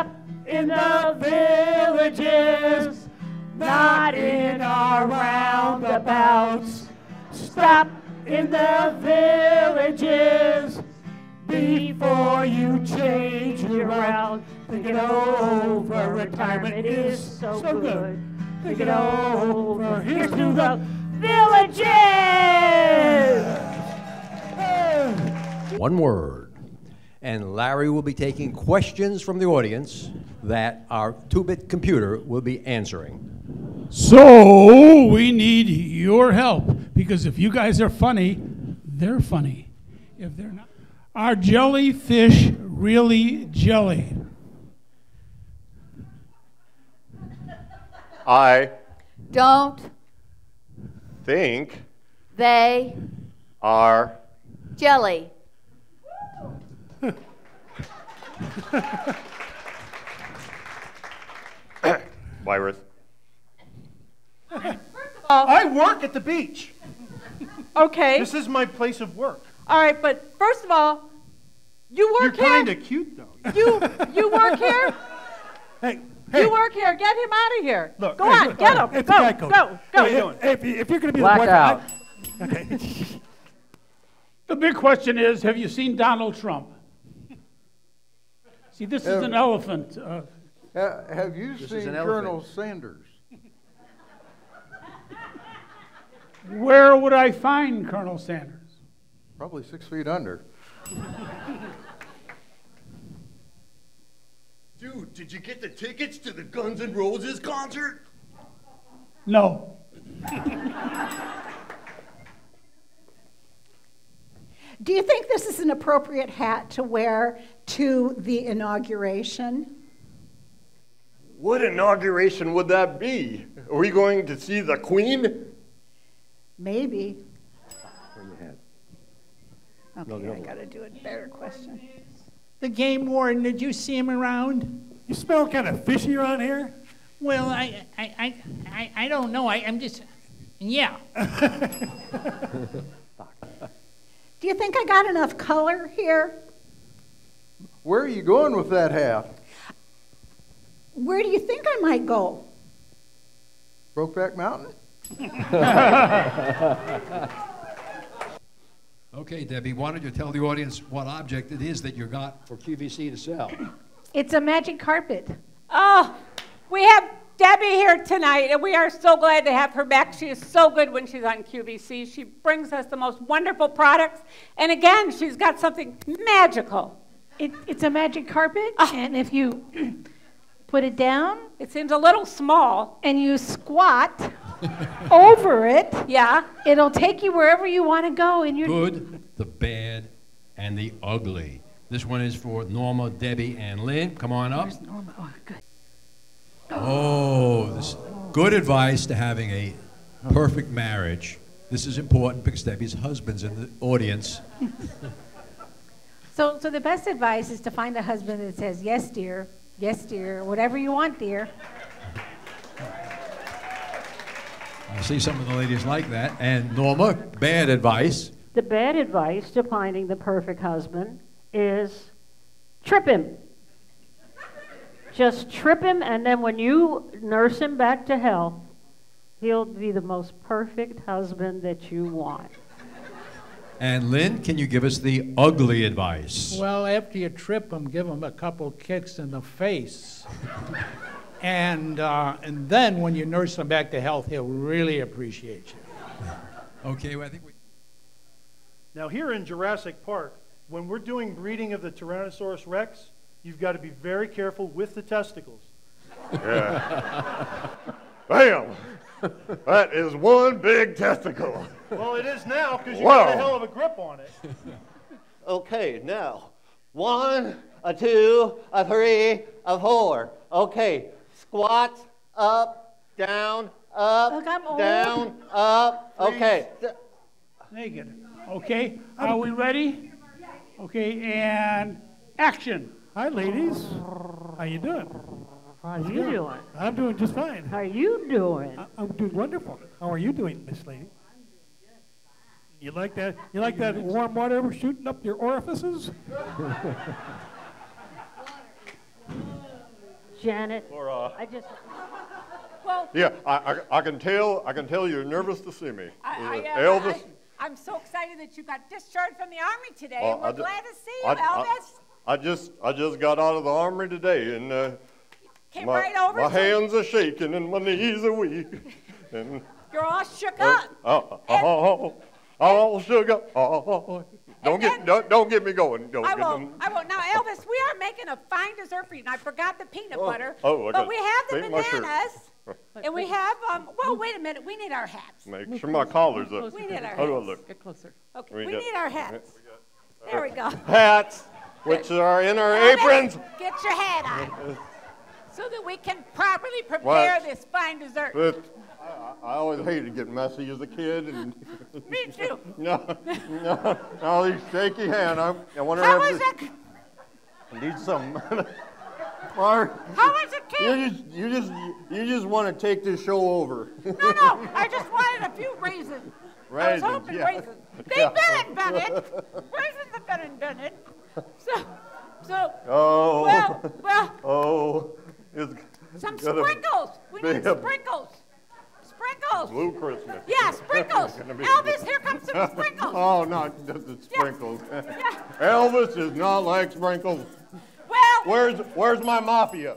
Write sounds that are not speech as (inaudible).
Stop in the villages, not in our roundabouts. Stop in the villages before you change your route. Think it over, retirement is so good. Think it over, here's to the villages! One word. And Larry will be taking questions from the audience that our two-bit computer will be answering. So we need your help because if you guys are funny, they're funny. If they're not, are jellyfish really jelly? I Don't think they are jelly? (laughs) Wyworth. I work at the beach. Okay. This is my place of work. All right, but first of all, you work You're work here. kind of cute, though. You you work here. Hey, hey. You work here. Get him out of here. Look, go hey, on, look, get him. right, it's go, a guy code. go, go. Hey, hey, if, if you're going to be Blackout. the boyfriend, I- okay. (laughs) (laughs) The big question is have you seen Donald Trump? See, this is an elephant. Uh, Ha- Have you seen Colonel elephant. Sanders? where would I find Colonel Sanders? Probably six feet under. Dude, did you get the tickets to the Guns N' Roses concert? No. (laughs) Do you think this is an appropriate hat to wear to the inauguration? What inauguration would that be? Are we going to see the Queen? Maybe. Okay, I gotta do a better question. The game warden, did you see him around? You smell kind of fishy around here. Well, I, I, I, I, I don't know. I, I'm just, yeah. (laughs) Do you think I got enough color here? Where are you going with that hat? Where do you think I might go? Brokeback Mountain? (laughs) Okay, Debbie, why don't you tell the audience what object it is that you got for QVC to sell? It's a magic carpet. Oh, we have Debbie here tonight, and we are so glad to have her back. She is so good when she's on QVC. She brings us the most wonderful products, and again, she's got something magical. It, it's a magic carpet, Ah. and if you (clears throat) put it down It seems a little small. and you squat (laughs) over it, Yeah. it'll take you wherever you want to go. And you're Good, the bad, and the ugly. This one is for Norma, Debbie, and Lynn. Come on up. Norma. Oh, good. Oh, this good advice to having a perfect marriage. This is important because Debbie's husband's in the audience. So, so the best advice is to find a husband that says yes, dear, yes, dear, whatever you want, dear. I see some of the ladies like that. And Norma, bad advice. The bad advice to finding the perfect husband is trip him. Just trip him, and then when you nurse him back to health, he'll be the most perfect husband that you want. And Lynn, can you give us the ugly advice? Well, after you trip him, give him a couple kicks in the face. and, uh, and then when you nurse him back to health, he'll really appreciate you. Okay, well, I think we. Now, here in Jurassic Park, when we're doing breeding of the Tyrannosaurus rex, you've got to be very careful with the testicles. (laughs) Yeah. Bam! That is one big testicle. Well, it is now because you Wow. got a hell of a grip on it. (laughs) Okay, now, one, a two, a three, a four. Okay, squats, up, down, up, Look, I'm old. down, up. Okay. Naked. Okay, are we ready? Okay, and action. Hi, ladies. How you doing? How you doing? I'm doing just fine. How are you doing? I- I'm doing wonderful. How are you doing, Miss Lady? I'm doing just You like that? You like that warm water shooting up your orifices? (laughs) Janet, Or, uh, I just, Well, Yeah, I, I, I can tell, I can tell you're nervous to see me. I, I, Uh, am. Elvis? I, am so excited that you got discharged from the army today, Well, and we're I ju- glad to see you, I- I- Elvis. I just, I just got out of the army today, and uh, Came my, right over. my hands are shaking and my knees are weak. (laughs) And You're all shook uh, up. oh, oh, oh, oh, sugar. Oh, oh, oh. Don't get, don't, don't get me going. Don't I get won't. them. I won't. Now, Elvis, we are making a fine dessert for you. And I forgot the peanut Oh, butter. oh, I but we have the paint my bananas. (laughs) And we have, um, well, wait a minute. We need our hats. Make sure my collar's up. We need our How do I hats. look? Get closer. Okay, We we need our hats. (laughs) There we go. Hats, which are in our aprons. Get your hat on. (laughs) So that we can properly prepare What? this fine dessert. But I, I always hated getting messy as a kid, and (laughs) Me too. (laughs) no, no, all these shaky hand. I, I wonder How if was it? I need some. Mark, How was it, kid? you just, you just, you just want to take this show over. No, no. I just wanted a few raisins. I was Raisins, hoping yeah. raisins. They've Yeah. been invented. Raisins have been invented. So, so. Oh. Well, well. Oh. It's Some sprinkles. We need sprinkles. Sprinkles. Blue Christmas. Yeah, sprinkles. (laughs) Elvis, here comes some sprinkles. (laughs) oh, no, just the sprinkles. (laughs) Elvis does not like sprinkles. Well. Where's, where's my mafia?